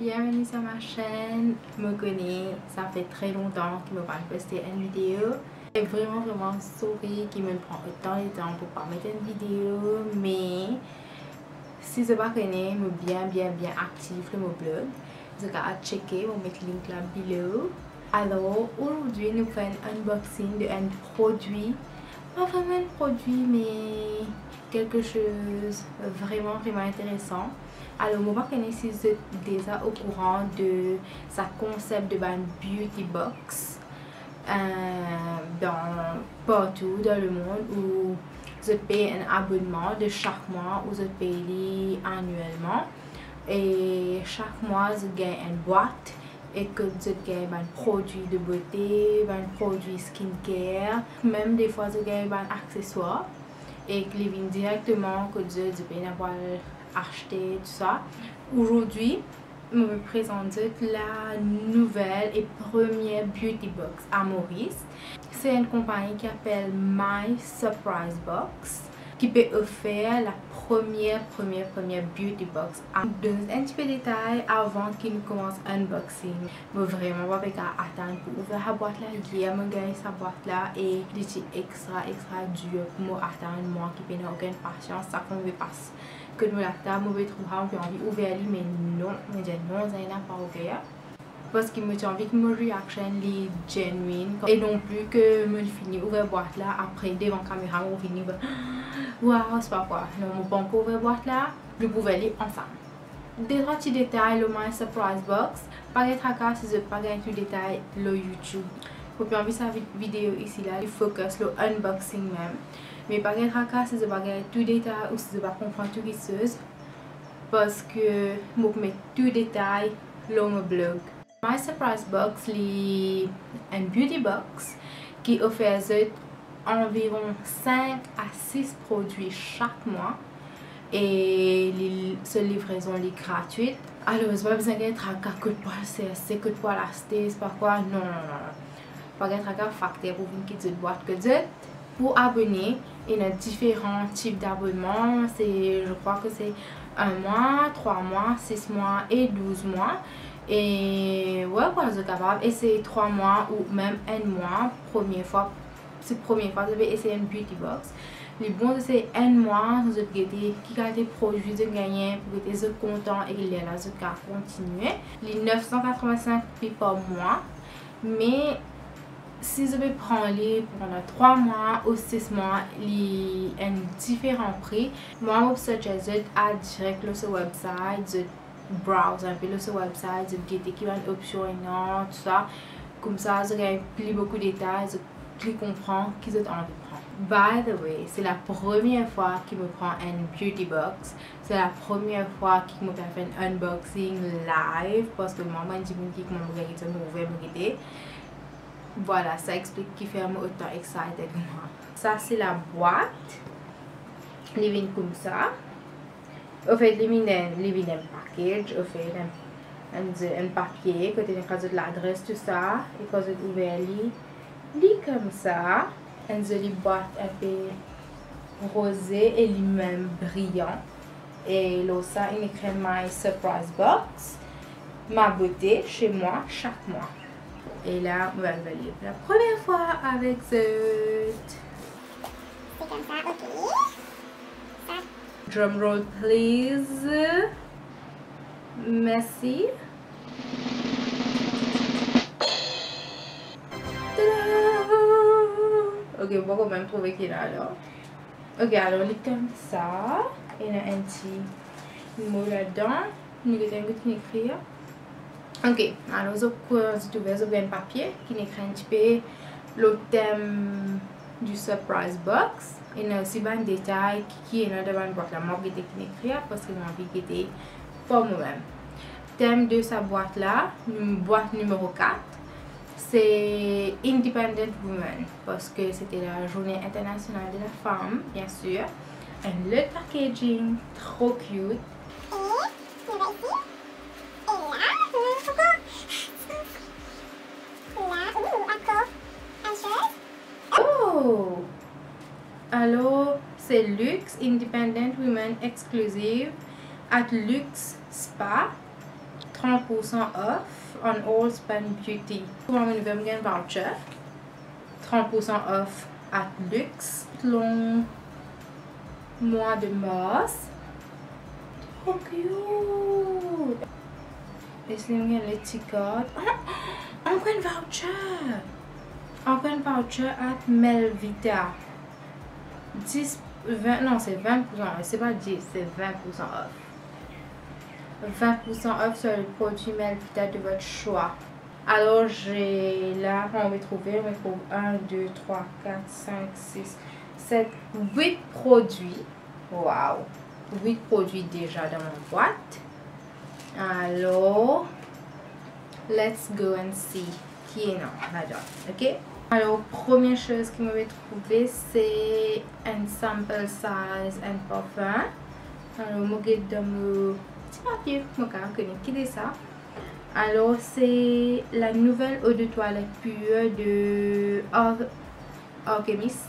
Bienvenue sur ma chaîne. Je me connais, ça fait très longtemps je me pas posté une vidéo. C'est vraiment vraiment souris qui me prend autant de temps pour pas mettre une vidéo. Mais si vous ne connaissez pas, bien bien bien actif sur mon blog. Vous pouvez checker, vais mettre le link là below. Alors aujourd'hui nous faisons un unboxing d'un produit. Pas vraiment un produit mais quelque chose vraiment vraiment intéressant. Alors, moi, je êtes déjà au courant de sa concept de ban beauty box euh, dans, partout dans le monde où vous payez un abonnement de chaque mois ou vous payez annuellement. Et chaque mois, vous gagnez une boîte et que vous gagnez un produit de beauté, un produit skincare, même des fois vous gagnez un accessoire et que les directement que vous payez acheter tout ça. Aujourd'hui, me présente la nouvelle et première beauty box à Maurice. C'est une compagnie qui s'appelle My Surprise Box qui peut offrir la première, première, première beauty box. Je donne un petit peu de détails avant qu'il commence unboxing. Mais vraiment, pas attendre pour ouvrir la boîte là. Hier, je gagné sa boîte là et c'est extra, extra dur pour attendre moi qui n'ai aucune patience. Ça qu'on veut passer que nous la table, je vais trouver envie ouvrir mais non, je dis non, ça n'a pas ouvert. Parce que j'ai envie que mon réaction est genuine et non plus que je finis ouvrir boîte là après devant caméra, je finis waouh, c'est pas quoi. Non, peux pas ouvrir boîte là, je pouvais aller ensemble. Des trois petits détails, le My Surprise Box. Pas de tracas si je pas de tout détail, le YouTube. Pour puis envie cette vidéo ici là, il focus le unboxing même. Mais pas de tracas si je pas tout détail ou je pas comprendre tout chose. Parce que je mets tout détail dans mon blog. My Surprise Box est une beauty box qui offre environ 5 à 6 produits chaque mois et cette livraison est gratuite. Alors, je pas besoin d'être à que de poil c'est que de poil c'est pas quoi, non, non, non. Que de Pour abonner, il y a différents types d'abonnements. Je crois que c'est 1 mois, 3 mois, 6 mois et 12 mois. Et ouais, voilà, je capable. Et c'est 3 mois ou même 1 mois, première fois. C'est première fois que je vais essayer une beauty box. Le bon c'est 1 mois, je vais qui a été produit de gagner pour être content et il est là, je vais continuer. Les 985 par mois. Mais si je vais prendre les pendant 3 mois ou 6 mois, a un différent prix. Moi, je suggère à direct le website, browse un le website, de guetter qui va une option et non, tout ça. Comme ça, je plus beaucoup de détails, je plus comprends qui est de prendre. By the way, c'est la première fois qu'il me prend une beauty box. C'est la première fois qu'il me fait un unboxing live parce que maman dit que je vais m'ouvrir, me Voilà, ça explique qui fait autant excited moi. Ça, c'est la boîte. Elle vient comme ça. En fait, y a un package, en fait, un, un papier, côté de l'adresse, tout ça, et quand vous ouvert lit comme ça, une jolie boîte un peu rosée et lui-même brillant. Et là, ça, il écrit My Surprise Box, ma beauté chez moi chaque mois. Et là, on va le lire la première fois avec ce... C'est comme ça, ok. Drum roll please. Merci. Ok, on va quand même trouver qu'il est là alors. Ok, alors il est comme ça. Il y a un petit mot là-dedans. Il y a un petit écrit. Ok, alors je vais ouvrir un papier qui écrit un petit peu le thème du surprise box. Il y a aussi un détail qui est dans la boîte. La marque qui écrit parce que j'ai envie de pour moi-même. Thème de sa boîte là, boîte numéro 4, c'est Independent Woman parce que c'était la journée internationale de la femme, bien sûr. Et le packaging, trop cute. Alors, c'est Luxe Independent Women Exclusive at Luxe Spa. 30% off on all spend beauty. Pour un nouvel voucher. 30% off at Luxe. Long mois de mars. Trop cute! Et c'est le petit code. Encore un voucher! Encore un voucher at Melvita. 10, 20, non, c'est 20%. C'est pas 10, c'est 20% off. 20% off sur le produit Melvita de votre choix. Alors, j'ai là, on va trouver, on va trouver 1, 2, 3, 4, 5, 6, 7, 8 produits. Wow! 8 produits déjà dans mon boîte. Alors, let's go and see qui est non? Là-dedans. Ok? Alors, première chose que je vais trouver, c'est un sample size un parfum. Alors, je vais dans mon petit papier, qui est ça. Alors, c'est la nouvelle eau de toilette pure de Alchemist.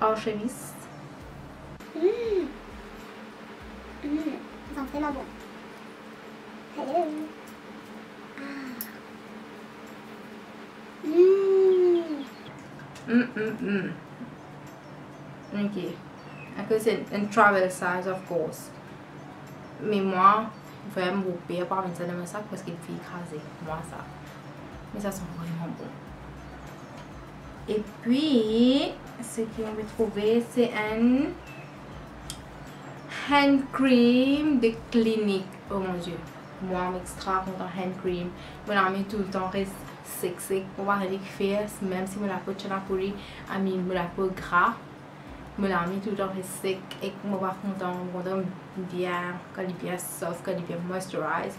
Alchemist. Mmh. Mmh. Sent vraiment bon. Hello. Ah. Mmh. Hum, hum, hum. Ok. Parce c'est un travel size, of course. Mais moi, vraiment vous pouvez pas ça dans mon sac parce qu'il fait écraser. Moi, ça. Mais ça sent vraiment bon. Et puis, ce qu'on va trouver, c'est un hand cream de clinique. Oh mon dieu. Moi, je suis extra content hand cream. Je l'ai tout le temps sexy. On va rien faire, même si je la peau de à mis la peau gras. L'ai mis tout le temps reste sec et je suis content. Je bien, quand il est bien soft, quand il est bien moisturized.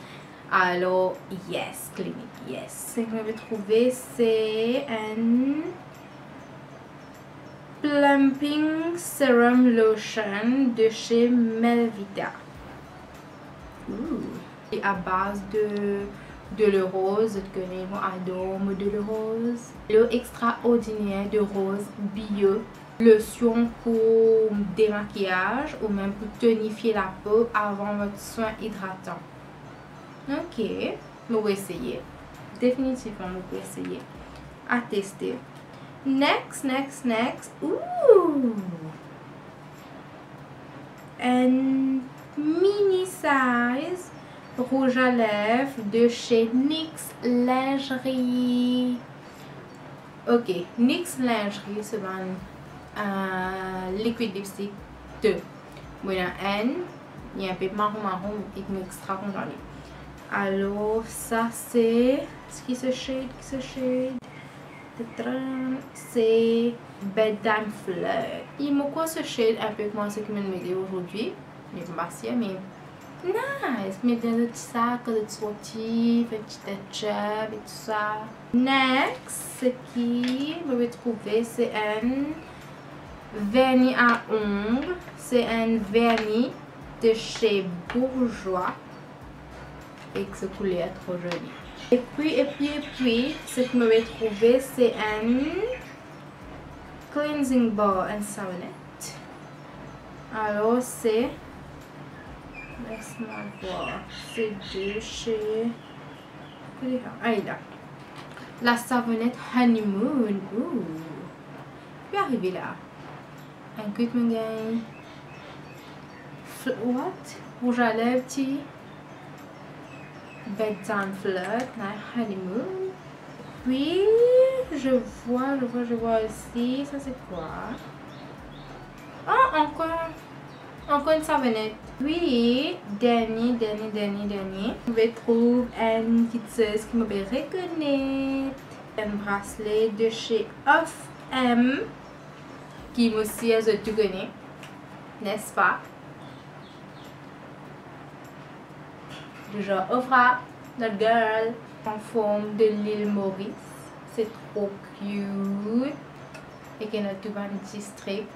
Alors, yes, clinique, yes. Ce que je vais trouver, c'est un Plumping Serum Lotion de chez Melvita. Et à base de, de le rose, adore de le rose. L'eau extraordinaire de rose bio. Lotion pour démaquillage ou même pour tonifier la peau avant votre soin hydratant. Ok, je vais essayer. Définitivement, je vais essayer. À tester. Next, next, next. Ooh. And mini size rouge à lèvres de chez NYX Lingerie. Ok, NYX Lingerie, c'est un euh, liquid lipstick 2. Voilà, N, il y a un peu marron marron et extra content. Alors, ça c'est ce qui se shade, qui se shade c'est Bedtime Fleur. Il me quoi ce shade un peu comme ce que je vais aujourd'hui? Je mais nice. Mais dans le petit sac, petit sortie, le petit touch-up et tout ça. Next, ce qui vais trouver, c'est un vernis à ongles. C'est un vernis de chez Bourgeois. Et que ce couleur trop joli. Et puis, et puis, et puis, ce que vais trouver, c'est un cleansing bar and savonnette. Alors, c'est... Laisse-moi. C'est de chez... La savonnette Honeymoon. Ouh. Je vais arriver là. Un good gain. What? Rouge à lèvres, petit. Bedtime Night Honeymoon. Puis, je vois, je vois, je vois aussi. Ça, c'est quoi? Ah, encore, encore une savonnette. Oui, dernier, dernier, dernier, dernier. Je trouve une petite qui me reconnaître. Un bracelet de chez Off M. Qui aussi, elle tout connaît. N'est-ce pas? du genre Ofra, notre girl, en forme de l'île Maurice. C'est trop cute. Et qui a notre petit strip